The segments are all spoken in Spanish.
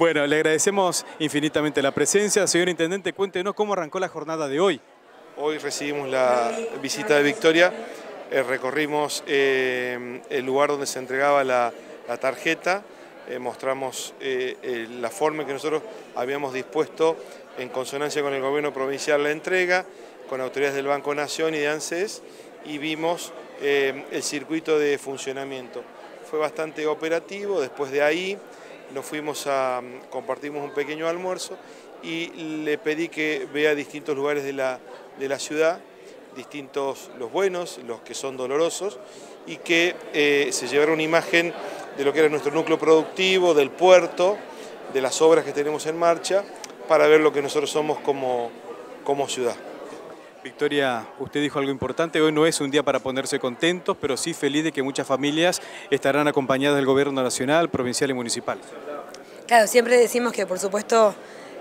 Bueno, le agradecemos infinitamente la presencia. Señor Intendente, cuéntenos cómo arrancó la jornada de hoy. Hoy recibimos la visita de Victoria, eh, recorrimos eh, el lugar donde se entregaba la, tarjeta, eh, mostramos la forma en que nosotros habíamos dispuesto en consonancia con el gobierno provincial la entrega, con autoridades del Banco Nación y de ANSES, y vimos el circuito de funcionamiento. Fue bastante operativo, después de ahí nos fuimos a, compartimos un pequeño almuerzo y le pedí que vea distintos lugares de la, de la ciudad, distintos los buenos, los que son dolorosos, y que eh, se llevara una imagen de lo que era nuestro núcleo productivo, del puerto, de las obras que tenemos en marcha, para ver lo que nosotros somos como, como ciudad. Victoria, usted dijo algo importante, hoy no es un día para ponerse contentos, pero sí feliz de que muchas familias estarán acompañadas del gobierno nacional, provincial y municipal. Claro, siempre decimos que por supuesto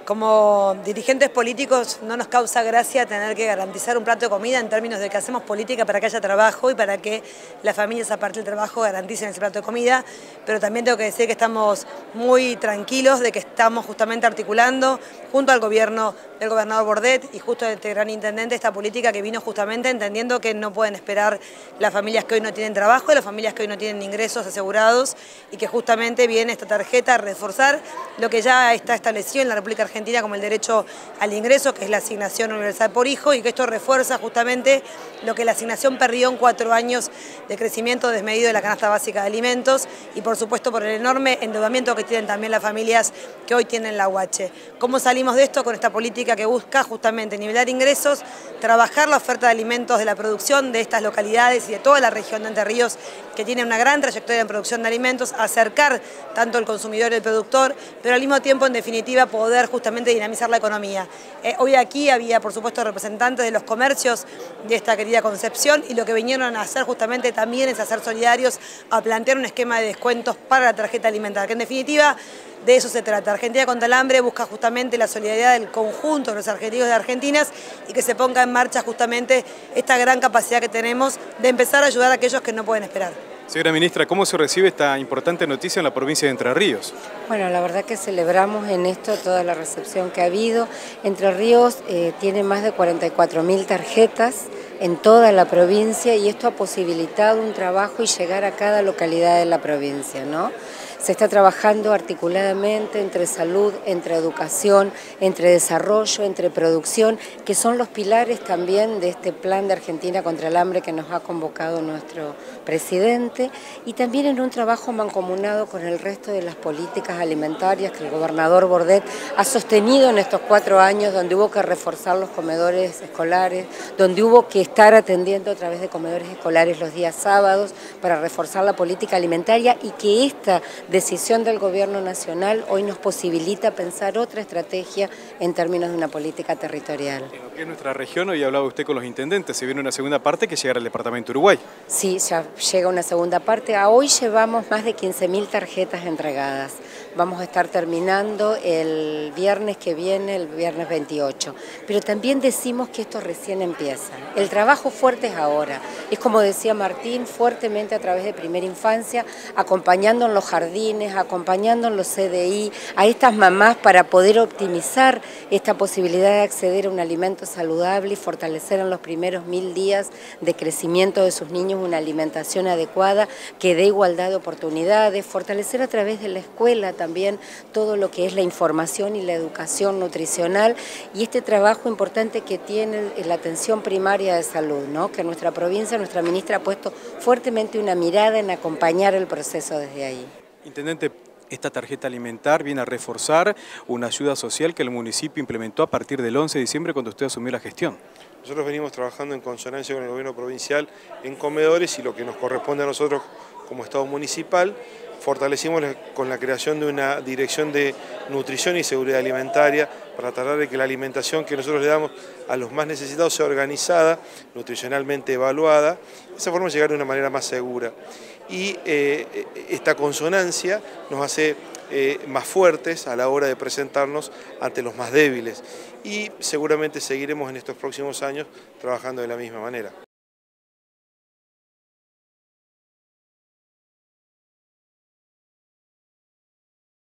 como dirigentes políticos no nos causa gracia tener que garantizar un plato de comida en términos de que hacemos política para que haya trabajo y para que las familias a partir del trabajo garanticen ese plato de comida, pero también tengo que decir que estamos muy tranquilos de que estamos justamente articulando junto al gobierno del gobernador Bordet y justo este gran intendente esta política que vino justamente entendiendo que no pueden esperar las familias que hoy no tienen trabajo y las familias que hoy no tienen ingresos asegurados y que justamente viene esta tarjeta a reforzar lo que ya está establecido en la República Argentina como el derecho al ingreso, que es la asignación universal por hijo, y que esto refuerza justamente lo que la asignación perdió en cuatro años de crecimiento desmedido de la canasta básica de alimentos y por supuesto por el enorme endeudamiento que tienen también las familias que hoy tienen la UH. ¿Cómo salimos de esto? Con esta política que busca justamente nivelar ingresos, trabajar la oferta de alimentos de la producción de estas localidades y de toda la región de Entre Ríos que tiene una gran trayectoria en producción de alimentos, acercar tanto el consumidor y el productor, pero al mismo tiempo en definitiva poder justamente dinamizar la economía. Eh, hoy aquí había, por supuesto, representantes de los comercios de esta querida Concepción y lo que vinieron a hacer justamente también es hacer solidarios, a plantear un esquema de descuentos para la tarjeta alimentaria, que en definitiva de eso se trata. Argentina contra el hambre busca justamente la solidaridad del conjunto de los argentinos y de argentinas y que se ponga en marcha justamente esta gran capacidad que tenemos de empezar a ayudar a aquellos que no pueden esperar. Señora Ministra, ¿cómo se recibe esta importante noticia en la provincia de Entre Ríos? Bueno, la verdad que celebramos en esto toda la recepción que ha habido. Entre Ríos eh, tiene más de 44.000 tarjetas en toda la provincia y esto ha posibilitado un trabajo y llegar a cada localidad de la provincia, ¿no? Se está trabajando articuladamente entre salud, entre educación, entre desarrollo, entre producción, que son los pilares también de este plan de Argentina contra el hambre que nos ha convocado nuestro presidente y también en un trabajo mancomunado con el resto de las políticas alimentarias que el gobernador Bordet ha sostenido en estos cuatro años donde hubo que reforzar los comedores escolares, donde hubo que estar atendiendo a través de comedores escolares los días sábados para reforzar la política alimentaria y que esta decisión del Gobierno Nacional hoy nos posibilita pensar otra estrategia en términos de una política territorial. En lo que es nuestra región, hoy hablaba usted con los intendentes, se viene una segunda parte que llegará al Departamento Uruguay. Sí, ya llega una segunda parte. A hoy llevamos más de 15.000 tarjetas entregadas. Vamos a estar terminando el viernes que viene, el viernes 28. Pero también decimos que esto recién empieza. El trabajo fuerte es ahora. Es como decía Martín, fuertemente a través de primera infancia, acompañando en los jardines acompañando en los CDI a estas mamás para poder optimizar esta posibilidad de acceder a un alimento saludable y fortalecer en los primeros mil días de crecimiento de sus niños una alimentación adecuada que dé igualdad de oportunidades, fortalecer a través de la escuela también todo lo que es la información y la educación nutricional y este trabajo importante que tiene la atención primaria de salud, ¿no? que nuestra provincia, nuestra ministra ha puesto fuertemente una mirada en acompañar el proceso desde ahí. Intendente, esta tarjeta alimentar viene a reforzar una ayuda social que el municipio implementó a partir del 11 de diciembre cuando usted asumió la gestión. Nosotros venimos trabajando en consonancia con el gobierno provincial en comedores y lo que nos corresponde a nosotros como Estado municipal, fortalecimos con la creación de una dirección de nutrición y seguridad alimentaria para tratar de que la alimentación que nosotros le damos a los más necesitados sea organizada, nutricionalmente evaluada, de esa forma llegar de una manera más segura. Y eh, esta consonancia nos hace eh, más fuertes a la hora de presentarnos ante los más débiles. Y seguramente seguiremos en estos próximos años trabajando de la misma manera.